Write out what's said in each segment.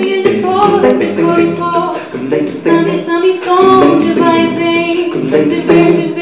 trilha de flor, de flor em flor. Samba e samba e som, de vai e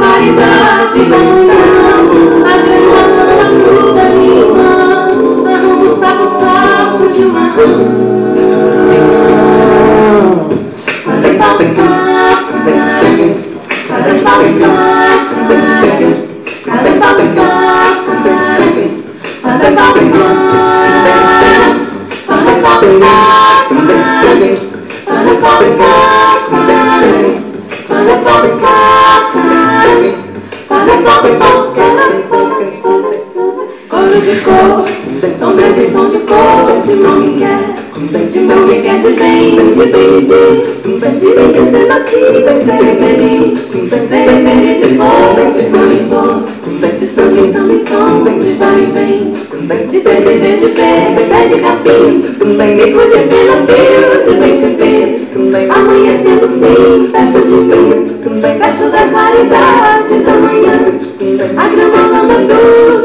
claridade da manhã, a grama, a lama, tudo é minha irmã, arruma o sapo, sapo de uma rã. De cor, sombra de som de cor, de mão me quer, de mão me quer, de bem, de bem me diz, de dizendo assim, serei feliz, serei feliz de flor, de flor em flor, de samba em som, de vai e vem, de ver, de ver, de ver, de pé de capim, bico de pena, pio, de bem te ver, amanhecendo sim, perto de mim, perto da claridade da manhã, a grama minha irmã,